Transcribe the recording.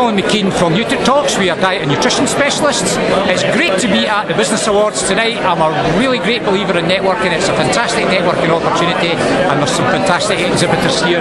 Colin McKean from Nutri-tox. We are diet and nutrition specialists. It's great to be at the Business Awards tonight. I'm a really great believer in networking. It's a fantastic networking opportunity, and there's some fantastic exhibitors here